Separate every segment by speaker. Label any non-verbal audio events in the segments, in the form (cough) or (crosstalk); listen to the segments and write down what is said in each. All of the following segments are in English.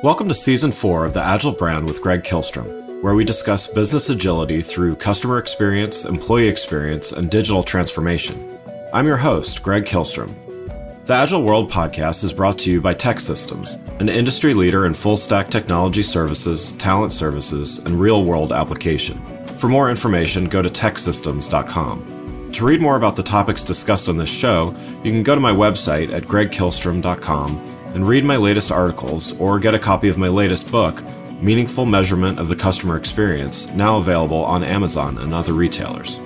Speaker 1: Welcome to Season 4 of the Agile Brand with Greg Kihlstrom, where we discuss business agility through customer experience, employee experience, and digital transformation. I'm your host, Greg Kihlstrom. The Agile World podcast is brought to you by TEKsystems, an industry leader in full stack technology services, talent services, and real world application. For more information, go to teksystems.com. To read more about the topics discussed on this show, you can go to my website at gregkihlstrom.com and read my latest articles or get a copy of my latest book, Meaningful Measurement of the Customer Experience, now available on Amazon and other retailers.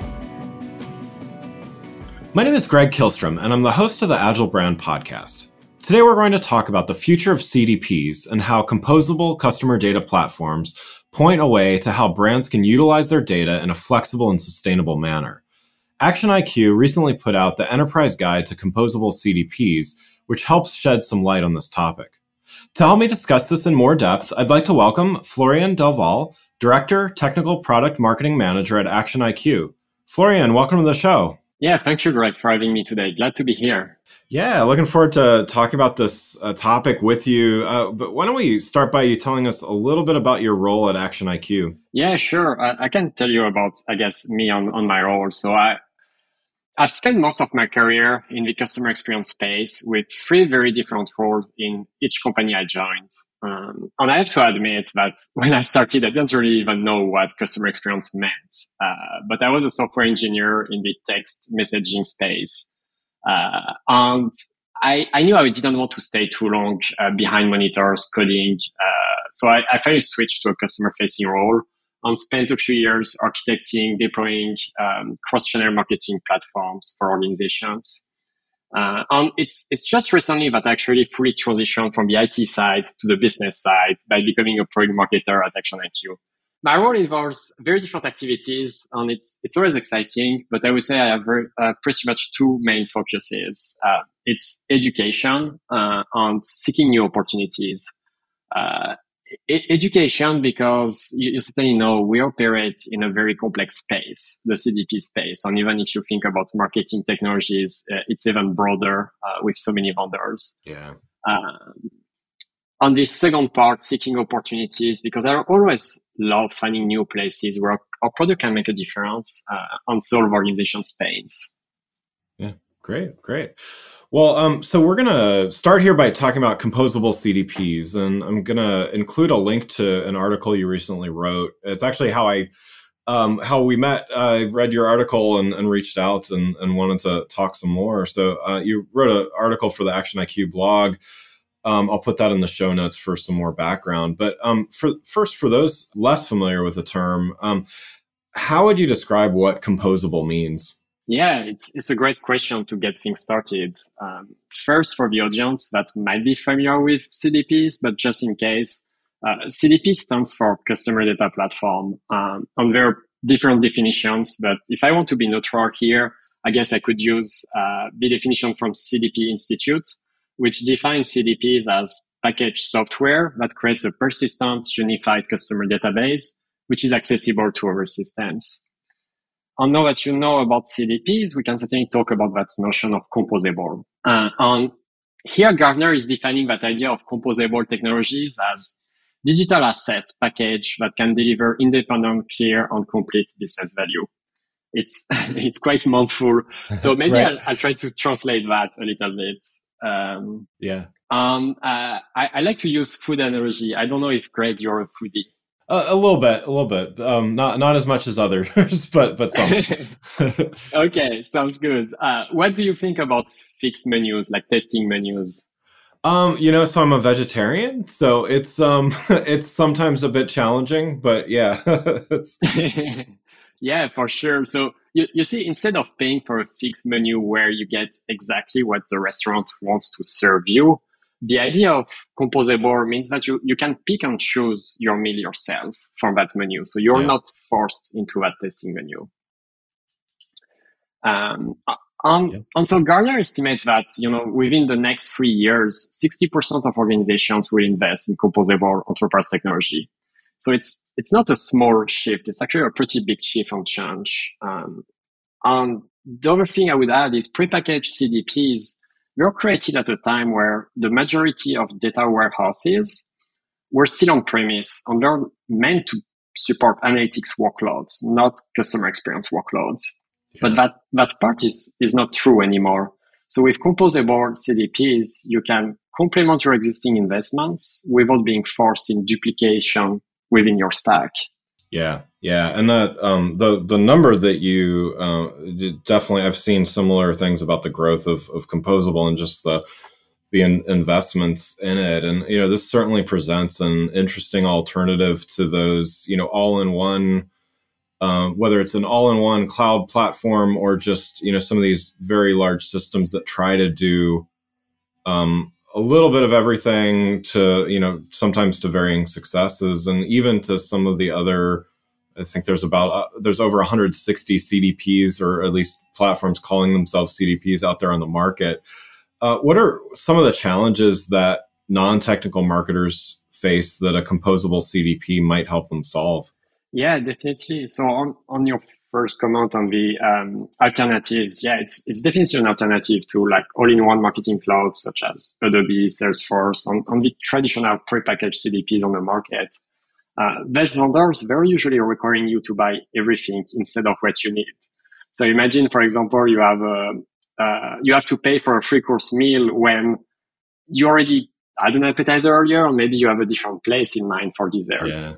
Speaker 1: My name is Greg Kihlstrom, and I'm the host of the Agile Brand podcast. Today, we're going to talk about the future of CDPs and how composable customer data platforms point a way to how brands can utilize their data in a flexible and sustainable manner. ActionIQ recently put out the Enterprise Guide to Composable CDPs, which helps shed some light on this topic. To help me discuss this in more depth, I'd like to welcome Florian Delval, Director, Technical Product Marketing Manager at ActionIQ. Florian, welcome to the show.
Speaker 2: Yeah, thank you, Greg, for having me today. Glad to be here.
Speaker 1: Yeah, looking forward to talking about this uh, topic with you. Uh, but why don't we start by you telling us a little bit about your role at ActionIQ?
Speaker 2: Yeah, sure. I, I can tell you about, I guess, me on, on my role. So I, I've spent most of my career in the customer experience space with three very different roles in each company I joined. Um, and I have to admit that (laughs) when I started, I didn't really even know what customer experience meant. Uh, but I was a software engineer in the text messaging space. Uh, and I, I, knew I didn't want to stay too long uh, behind monitors coding. Uh, so I, I finally switched to a customer facing role and spent a few years architecting, deploying um, cross-channel marketing platforms for organizations. Uh, and it's it's just recently that I actually fully transitioned from the IT side to the business side by becoming a product marketer at Action IQ. My role involves very different activities, and it's it's always exciting. But I would say I have very, uh, pretty much two main focuses. Uh, it's education uh, and seeking new opportunities. Education because you, you, certainly know we operate in a very complex space the cdp space. And even if you think about marketing technologies uh, it's even broader uh, with so many vendors.
Speaker 1: Yeah.
Speaker 2: Um, on this second part seeking opportunities because i always love finding new places where our product can make a difference uh, and solve organizations pains
Speaker 1: yeah. Great great well, um, so we're gonna start here by talking about composable CDPs, and I'm gonna include a link to an article you recently wrote. It's actually how I, um, how we met. I read your article and, and reached out and, and, wanted to talk some more. So uh, you wrote an article for the ActionIQ blog. Um, I'll put that in the show notes for some more background. But um, for first, for those less familiar with the term, um, how would you describe what composable means?
Speaker 2: Yeah, it's it's a great question to get things started. Um, first, for the audience that might be familiar with CDPs, but just in case, uh, CDP stands for Customer Data Platform, um, and there are different definitions. But if I want to be neutral here, I guess I could use uh, the definition from CDP Institute, which defines CDPs as packaged software that creates a persistent, unified customer database, which is accessible to other systems. And now that you know about CDPs, we can certainly talk about that notion of composable. Uh, and here Gartner is defining that idea of composable technologies as digital assets package that can deliver independent, clear, and complete business value. It's (laughs) it's quite mouthful, so (laughs) maybe right. I'll, I'll, try to translate that a little bit.
Speaker 1: Um, yeah.
Speaker 2: Um, uh, I, I, like to use food analogy. I don't know if Greg, you're a foodie.
Speaker 1: Uh, a little bit, a little bit. Um, not not as much as others, (laughs) but but some. (laughs)
Speaker 2: okay, sounds good. Uh, what do you think about fixed menus, like testing menus?
Speaker 1: Um, you know, so I'm a vegetarian, so it's um, (laughs) it's sometimes a bit challenging, but yeah,
Speaker 2: yeah, for sure. So you, you see, instead of paying for a fixed menu where you get exactly what the restaurant wants to serve you, the idea of composable means that you, you can pick and choose your meal yourself from that menu. So you're yeah. not forced into that testing menu. Um, and, yeah. and so Gartner estimates that, you know, within the next three years, 60% of organizations will invest in composable enterprise technology. So it's, it's not a small shift. It's actually a pretty big shift and change. Um, and the other thing I would add is prepackaged CDPs were created at a time where the majority of data warehouses were still on premise and they're meant to support analytics workloads, not customer experience workloads. Yeah. But that, that part is, is not true anymore. So with composable CDPs, you can complement your existing investments without being forced in duplication within your stack.
Speaker 1: Yeah, yeah, and that um, the the number that you uh, definitely I've seen similar things about the growth of of composable and just the the in- investments in it, and you know this certainly presents an interesting alternative to those you know all in one. Um, whether it's an all-in-one cloud platform or just you know some of these very large systems that try to do um, a little bit of everything to you know sometimes to varying successes and even to some of the other i think there's about uh, there's over 160 cdps or at least platforms calling themselves cdps out there on the market uh, what are some of the challenges that non-technical marketers face that a composable cdp might help them solve
Speaker 2: yeah definitely so on on your first comment on the um, alternatives. Yeah, it's it's definitely an alternative to like all-in-one marketing clouds such as Adobe, Salesforce, on, on the traditional prepackaged CDPs on the market. Uh, these vendors very usually requiring you to buy everything instead of what you need. So imagine, for example, you have a uh, you have to pay for a free course meal when you already had an appetizer earlier, or maybe you have a different place in mind for dessert. Yeah.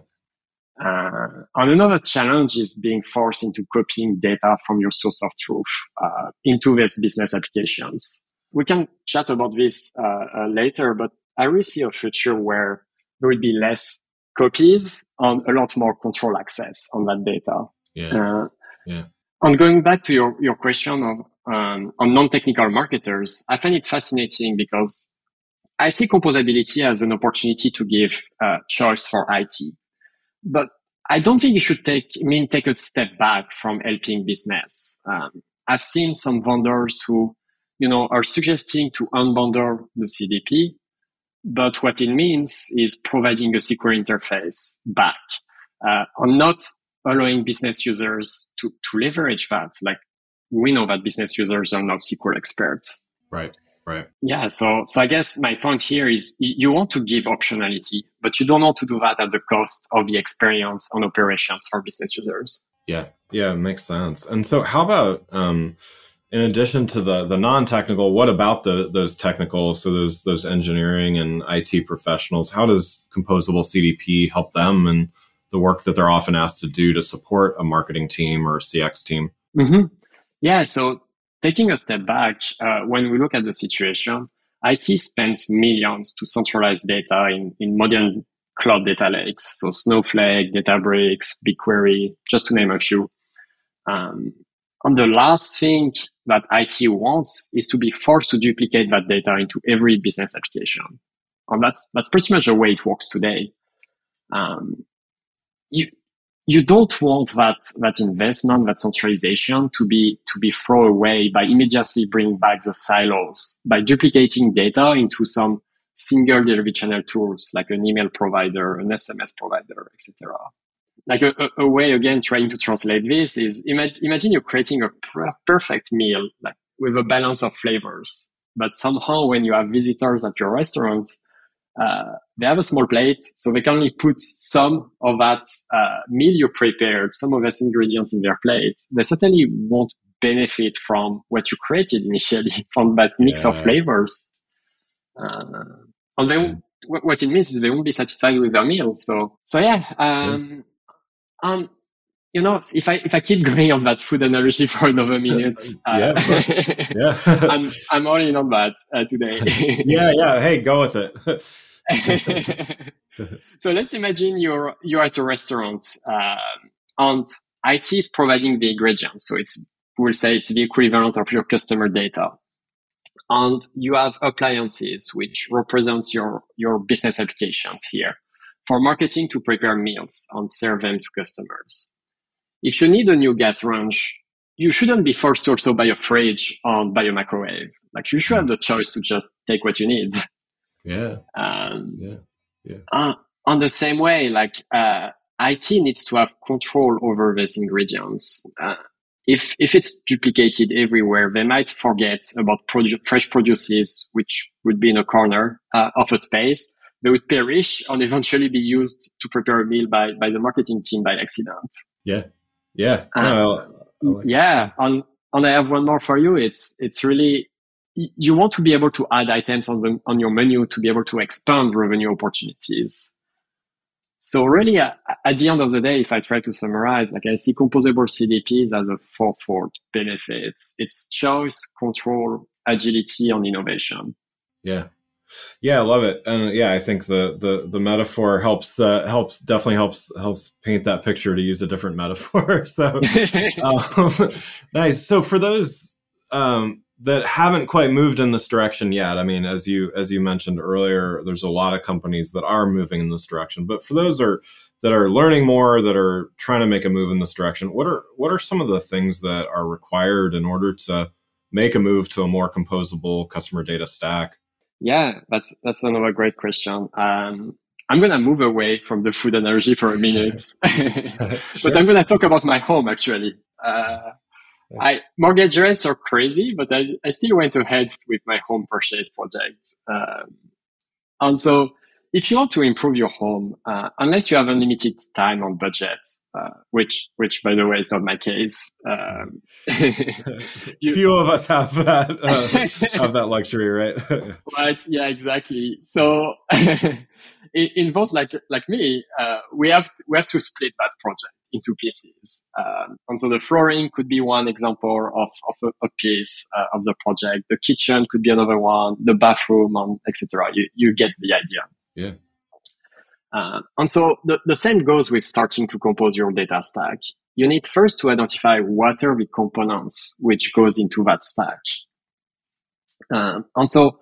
Speaker 2: Uh, and another challenge is being forced into copying data from your source of truth uh, into these business applications. We can chat about this uh, uh, later, but I really see a future where there will be less copies and a lot more control access on that data.
Speaker 1: Yeah. Uh, yeah.
Speaker 2: And going back to your, your question of, um, on non-technical marketers, I find it fascinating because I see composability as an opportunity to give uh, choice for IT but I don't think you should take I mean take a step back from helping business. Um, I've seen some vendors who, you know, are suggesting to unbundle the CDP, but what it means is providing a secure interface back, uh, and not allowing business users to to leverage that. Like we know that business users are not SQL experts.
Speaker 1: Right. Right.
Speaker 2: Yeah. So, so I guess my point here is you want to give optionality, but you don't want to do that at the cost of the experience on operations for business users.
Speaker 1: Yeah. Yeah. Makes sense. And so how about, um, in addition to the the non-technical, what about the those technical? So those those engineering and IT professionals, how does composable CDP help them and the work that they're often asked to do to support a marketing team or CX team?
Speaker 2: Mm-hmm. Yeah, so taking a step back, uh, when we look at the situation, IT spends millions to centralize data in, in modern cloud data lakes. So Snowflake, Databricks, BigQuery, just to name a few. Um, and the last thing that IT wants is to be forced to duplicate that data into every business application. And that's, that's pretty much the way it works today. Um, you, you don't want that that investment, that centralization to be to be thrown away by immediately bringing back the silos by duplicating data into some single delivery channel tools like an email provider, an SMS provider, etc. Like a, a, way again trying to translate this is imagine, imagine you're creating a perfect meal like with a balance of flavors, but somehow when you have visitors at your restaurant, uh, they have a small plate, so they can only put some of that uh, meal you prepared, some of those ingredients in their plate. They certainly won't benefit from what you created initially, (laughs) from that mix yeah. of flavors. Uh, and they won't, what it means is they won't be satisfied with their meal. So, so yeah, um, yeah. Um, you know, if I if I keep (laughs) going on that food analogy for another minute,
Speaker 1: uh, yeah, (laughs) yeah.
Speaker 2: I'm I'm all in on that uh, today. (laughs)
Speaker 1: yeah, yeah. Hey, go with it.
Speaker 2: so let's imagine you're you're at a restaurant uh, and IT is providing the ingredients. So it's we'll say it's the equivalent of your customer data. And you have appliances which represents your your business applications here for marketing to prepare meals and serve them to customers. If you need a new gas range, you shouldn't be forced to also buy a fridge and buy a microwave. Like you should have the choice to just take what you need. (laughs)
Speaker 1: Yeah.
Speaker 2: Um,
Speaker 1: yeah. Yeah.
Speaker 2: Uh, on the same way, like uh, IT needs to have control over these ingredients. Uh, if if it's duplicated everywhere, they might forget about produ- fresh produces, which would be in a corner uh, of a space. They would perish and eventually be used to prepare a meal by, by the marketing team by accident.
Speaker 1: Yeah. Yeah.
Speaker 2: Uh, no, like yeah. And, and I have one more for you. It's, it's really, you want to be able to add items on the, on your menu to be able to expand revenue opportunities. So really, uh, at the end of the day, if I try to summarize, like I see composable CDPs as a fourfold benefits. It's choice, control, agility, and innovation.
Speaker 1: Yeah. Yeah, I love it, and yeah, I think the the the metaphor helps uh, helps definitely helps helps paint that picture to use a different (laughs) metaphor. so (laughs) um, (laughs) nice. So for those um, that haven't quite moved in this direction yet, I mean, as you as you mentioned earlier, there's a lot of companies that are moving in this direction. But for those are that are learning more, that are trying to make a move in this direction, what are what are some of the things that are required in order to make a move to a more composable customer data stack?
Speaker 2: Yeah, that's that's another great question. Um, I'm gonna move away from the food analogy for a minute, (laughs) (laughs) sure. but I'm gonna talk about my home actually. Uh, I mortgage rates are crazy, but I, I still went ahead with my home purchase project. Um, and so if you want to improve your home, uh, unless you have unlimited time on budget, uh, which, which by the way is not my case, um, (laughs)
Speaker 1: you, few of us have that uh, (laughs) have that luxury, right? (laughs)
Speaker 2: right. Yeah. Exactly. So in involves like like me. Uh, we have to, we have to split that project into pieces, um, and so the flooring could be one example of of a, a piece uh, of the project. The kitchen could be another one. The bathroom, and etc. You you get the idea.
Speaker 1: Yeah.
Speaker 2: Uh, and so the, the same goes with starting to compose your data stack. You need first to identify what are the components which goes into that stack. Uh, and so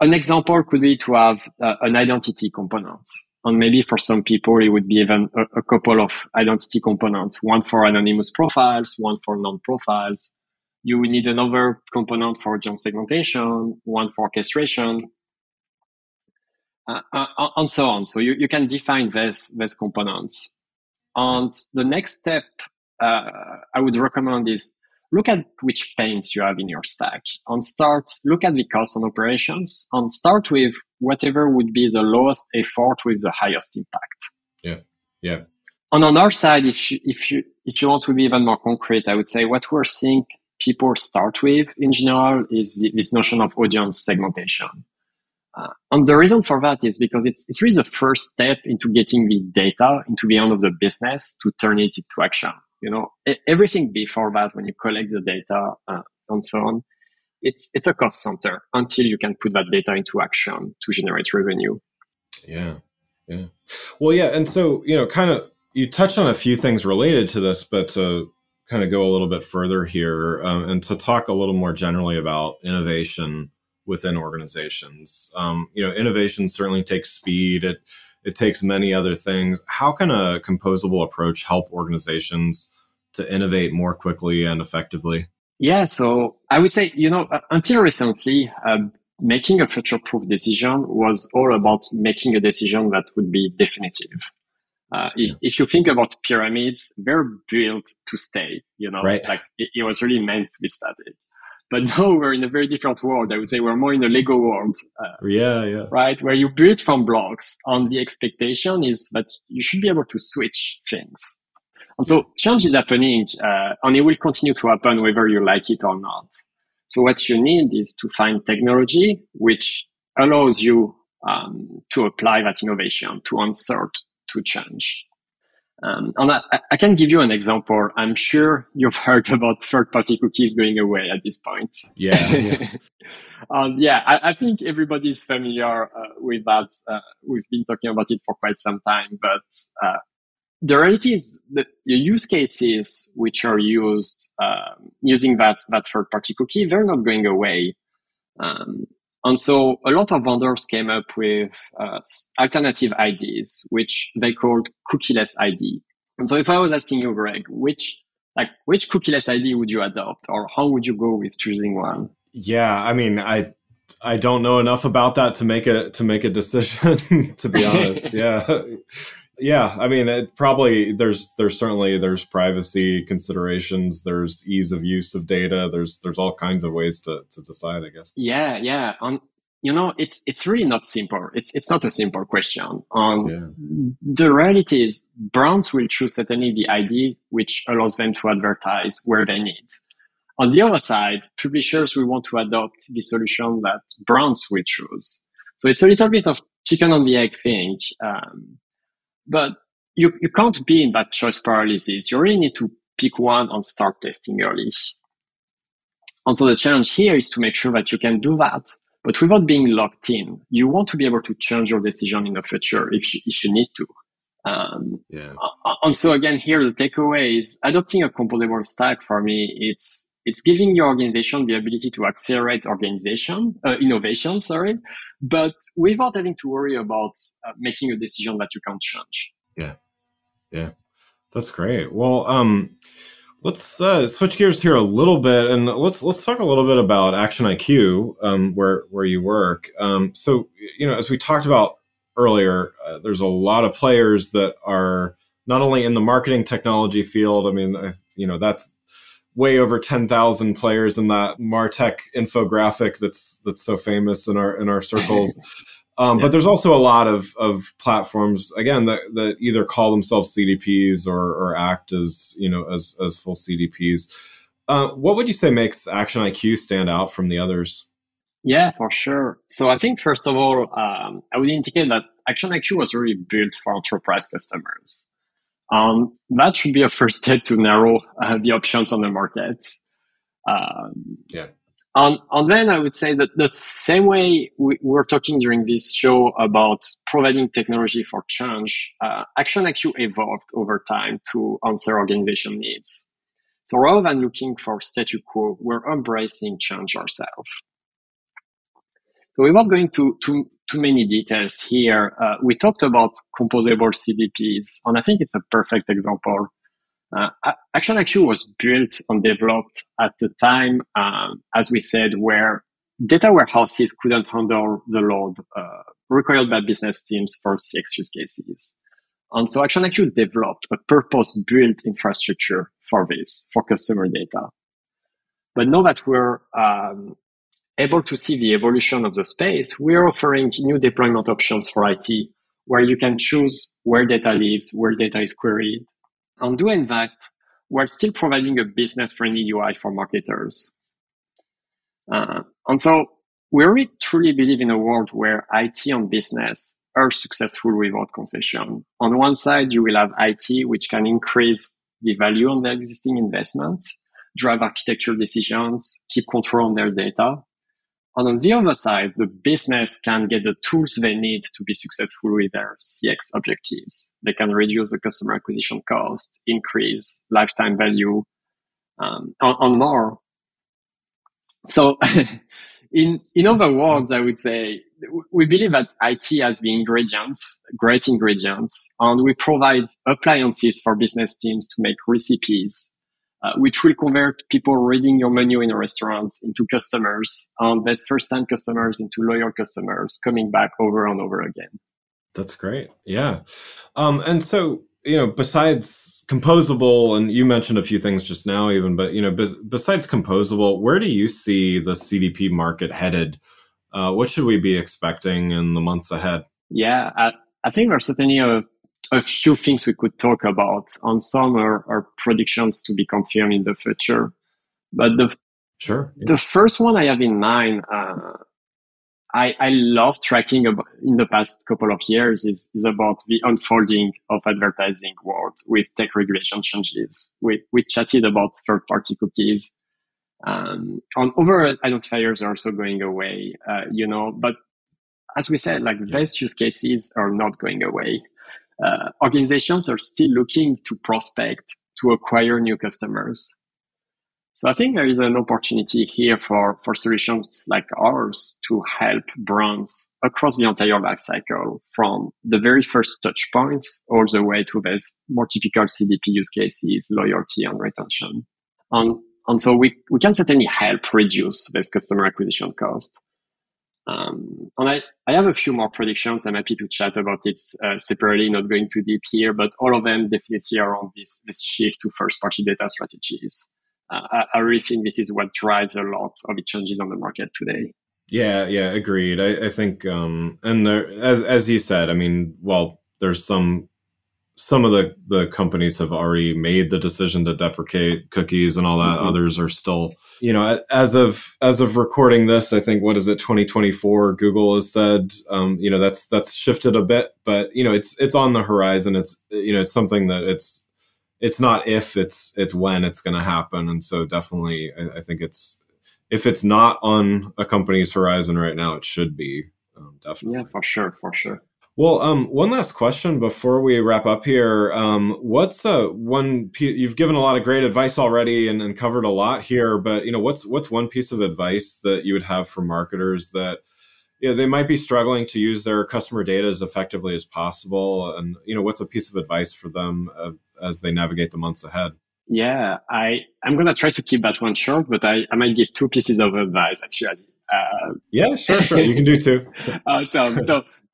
Speaker 2: an example could be to have uh, an identity component. And maybe for some people, it would be even a, a couple of identity components, one for anonymous profiles, one for non-profiles. You will need another component for geo segmentation, one for orchestration, Uh, uh, uh, and so on. So you, you can define this, these components. And the next step uh, I would recommend is look at which pains you have in your stack and start, look at the cost and operations and start with whatever would be the lowest effort with the highest impact.
Speaker 1: Yeah. Yeah.
Speaker 2: And on our side, if you, if you, if you want to be even more concrete, I would say what we're seeing people start with in general is this notion of audience segmentation. Uh, and the reason for that is because it's, it's really the first step into getting the data into the end of the business to turn it into action. You know, everything before that, when you collect the data uh, and so on, it's, it's a cost center until you can put that data into action to generate revenue.
Speaker 1: Yeah. Yeah. Well, yeah. And so, you know, kind of, you touched on a few things related to this, but to kind of go a little bit further here um, and to talk a little more generally about innovation within organizations. Um, you know, innovation certainly takes speed. It it takes many other things. How can a composable approach help organizations to innovate more quickly and effectively?
Speaker 2: Yeah, so I would say, you know, uh, until recently, uh, making a future proof decision was all about making a decision that would be definitive. Uh, yeah. if, you think about pyramids, they're built to stay, you know,
Speaker 1: right.
Speaker 2: like it, it was really meant to be static. But (laughs) now we're in a very different world. I would say we're more in a Lego world.
Speaker 1: Uh, yeah, yeah.
Speaker 2: Right, where you build from blocks, and the expectation is that you should be able to switch things. And so change is happening, uh, and it will continue to happen whether you like it or not. So what you need is to find technology which allows you um, to apply that innovation to answer to change. Um, and I, I, can give you an example. I'm sure you've (laughs) heard about third-party cookies going away at this point.
Speaker 1: Yeah. (laughs) Yeah, (laughs)
Speaker 2: um, yeah I, I, think everybody's familiar uh, with that. Uh, we've been talking about it for quite some time, but uh, the reality is that the use cases which are used um, using that that third-party cookie, they're not going away. Um, and so a lot of vendors came up with uh, alternative IDs, which they called cookieless ID. And so if I was asking you, Greg, which like which cookieless ID would you adopt, or how would you go with choosing one?
Speaker 1: Yeah, I mean, I I don't know enough about that to make a to make a decision. (laughs) to be honest, (laughs) yeah yeah i mean it probably there's there's certainly there's privacy considerations there's ease of use of data there's there's all kinds of ways to to decide i guess
Speaker 2: yeah yeah um, you know, it's it's really not simple. It's it's not a simple question. Um, yeah. The reality is, brands will choose certainly the ID which allows them to advertise where they need. On the other side, publishers will want to adopt the solution that brands will choose. So it's a little bit of chicken and the egg thing. Um, but you, you can't be in that choice paralysis. You really need to pick one and start testing early. And so the challenge here is to make sure that you can do that but without being locked in, you want to be able to change your decision in the future if you, if you need to. Um, yeah. And so again, here the takeaway is adopting a composable stack for me. It's it's giving your organization the ability to accelerate organization uh, innovation. Sorry, but without having to worry about uh, making a decision that you can't change.
Speaker 1: Yeah, yeah, that's great. Well, um, Let's uh, switch gears here a little bit, and let's let's talk a little bit about ActionIQ, um, where where you work. Um, so, you know, as we talked about earlier, uh, there's a lot of players that are not only in the marketing technology field. I mean, you know, that's way over ten thousand players in that Martech infographic that's that's so famous in our in our circles. (laughs) Um, yeah. But there's also a lot of, of platforms again that, that either call themselves CDPs or, or act as you know as as full CDPs. Uh, what would you say makes ActionIQ stand out from the others?
Speaker 2: Yeah, for sure. So I think first of all, um, I would indicate that ActionIQ was really built for enterprise customers. Um, that should be a first step to narrow uh, the options on the market. Um, yeah. And, and then I would say that the same way we were talking during this show about providing technology for change, uh, ActionIQ evolved over time to answer organization needs. So rather than looking for statu quo, we're embracing change ourselves. So without going to too, too many details here, uh, we talked about composable CDPs, and I think it's a perfect example uh, ActionIQ was built and developed at the time, um, as we said, where data warehouses couldn't handle the load uh, required by business teams for CX use cases. And so ActionIQ developed a purpose-built infrastructure for this, for customer data. But now that we're um, able to see the evolution of the space, we're offering new deployment options for IT, where you can choose where data lives, where data is queried, on doing that while still providing a business friendly UI for marketers. Uh, and so we really truly believe in a world where IT and business are successful without concession. On one side, you will have IT, which can increase the value on their existing investments, drive architecture decisions, keep control on their data. And on the other side, the business can get the tools they need to be successful with their CX objectives. They can reduce the customer acquisition cost, increase lifetime value, um, on, on more. So, (laughs) in in other words, I would say we believe that IT has the ingredients, great ingredients, and we provide appliances for business teams to make recipes uh, which will convert people reading your menu in restaurants into customers and best first time customers into loyal customers coming back over and over again.
Speaker 1: That's great. Yeah. Um, and so, you know, besides composable, and you mentioned a few things just now, even, but, you know, be- besides composable, where do you see the CDP market headed? Uh, what should we be expecting in the months ahead?
Speaker 2: Yeah, I, I think there's certainly a a few things we could talk about. On some are, are predictions to be confirmed in the future. But the
Speaker 1: sure
Speaker 2: yeah. the first one I have in mind, uh, I I love tracking about, in the past couple of years is is about the unfolding of advertising world with tech regulation changes. We we chatted about third party cookies. Um, on over identifiers are also going away, uh, you know, but as we said, like yeah. best use cases are not going away uh, organizations are still looking to prospect to acquire new customers. So I think there is an opportunity here for, for solutions like ours to help brands across the entire life cycle from the very first touch points all the way to this more typical CDP use cases, loyalty and retention. And, and so we, we can certainly help reduce this customer acquisition cost. Um, and I, I have a few more predictions. I'm happy to chat about it uh, separately, not going too deep here, but all of them definitely around this, this shift to first party data strategies. Uh, I, I, really think this is what drives a lot of the changes on the market today.
Speaker 1: Yeah, yeah, agreed. I, I think, um, and there, as as you said, I mean, well, there's some some of the the companies have already made the decision to deprecate cookies and all that. Mm-hmm. Others are still, you know, as of as of recording this, I think what is it, 2024? Google has said, um, you know, that's that's shifted a bit, but you know, it's it's on the horizon. It's you know, it's something that it's it's not if it's it's when it's going to happen, and so definitely, I, I, think it's if it's not on a company's horizon right now, it should be um, definitely.
Speaker 2: Yeah, for sure, for sure.
Speaker 1: Well, um, one last question before we wrap up here. Um, what's the one you've given a lot of great advice already and, and, covered a lot here, but you know, what's what's one piece of advice that you would have for marketers that you know they might be struggling to use their customer data as effectively as possible, and you know, what's a piece of advice for them uh, as they navigate the months ahead?
Speaker 2: Yeah, I I'm gonna try to keep that one short, but I, I might give two pieces of advice actually.
Speaker 1: Uh, yeah, sure, sure. You can do two. (laughs)
Speaker 2: uh, so,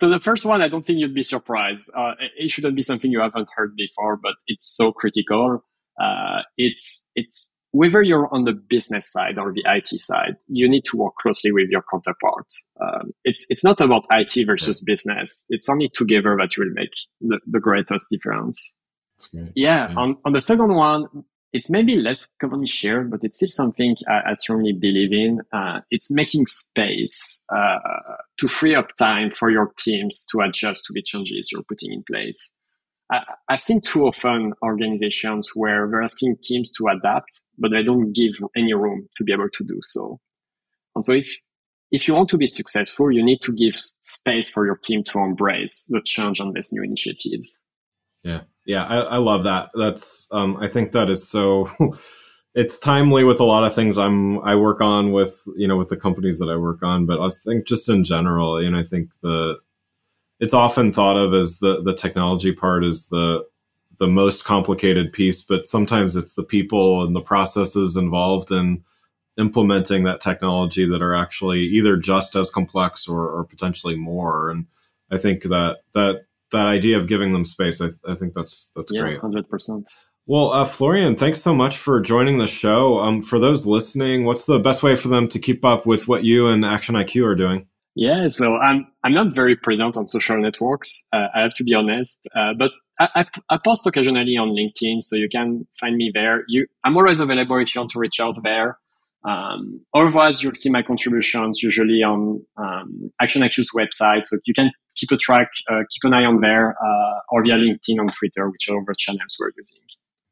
Speaker 2: so the first one, I don't think you'd be surprised. Uh, it shouldn't be something you haven't heard before, but it's so critical. Uh, it's it's whether you're on the business side or the IT side, you need to work closely with your counterparts. Um, it's it's not about IT versus business. It's only together that you will make the, the greatest difference. Yeah, yeah. On, on the second one, it's maybe less commonly shared, but it's still something I, I strongly believe in. Uh, it's making space uh, to free up time for your teams to adjust to the changes you're putting in place. I, have seen too often organizations where they're asking teams to adapt, but they don't give any room to be able to do so. And so if if you want to be successful, you need to give space for your team to embrace the change on these new initiatives.
Speaker 1: Yeah. Yeah, I, I love that. That's um, I think that is so. (laughs) it's timely with a lot of things I'm I work on with you know with the companies that I work on, but I think just in general, you know, I think the it's often thought of as the the technology part is the the most complicated piece, but sometimes it's the people and the processes involved in implementing that technology that are actually either just as complex or, or potentially more. And I think that that that idea of giving them space, I, I think that's that's
Speaker 2: yeah,
Speaker 1: great.
Speaker 2: Hundred percent.
Speaker 1: Well, uh, Florian, thanks so much for joining the show. Um, for those listening, what's the best way for them to keep up with what you and ActionIQ are doing?
Speaker 2: Yeah, so I'm I'm not very present on social networks. Uh, I have to be honest, uh, but I, I, I, post occasionally on LinkedIn, so you can find me there. You, I'm always available if you want to reach out there. Um, otherwise, you'll see my contributions usually on um, Action website, so you can keep a track, uh, keep an eye on there, uh, or via LinkedIn on Twitter, which are the channels we're using.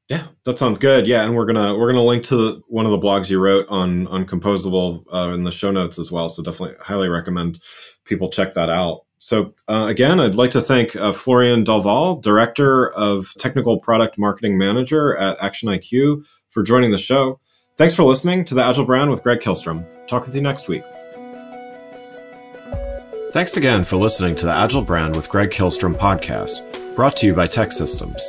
Speaker 1: Yeah, that sounds good. Yeah, and we're gonna we're gonna link to the, one of the blogs you wrote on on Composable uh, in the show notes as well. So definitely highly recommend people check that out. So uh, again, I'd like to thank uh, Florian Delval, Director of Technical Product Marketing Manager at ActionIQ, for joining the show. Thanks for listening to the Agile Brand with Greg Kihlstrom. Talk with you next week. Thanks again for listening to the Agile Brand with Greg Kihlstrom podcast, brought to you by TEKsystems.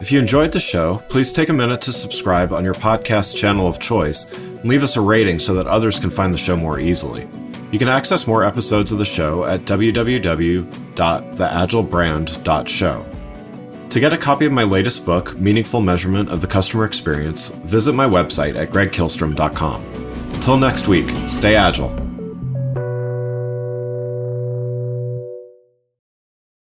Speaker 1: If you enjoyed the show, please take a minute to subscribe on your podcast channel of choice and leave us a rating so that others can find the show more easily. You can access more episodes of the show at www.theagilebrand.show. To get a copy of my latest book, Meaningful Measurement of the Customer Experience, visit my website at gregkihlstrom.com. Until next week, stay agile.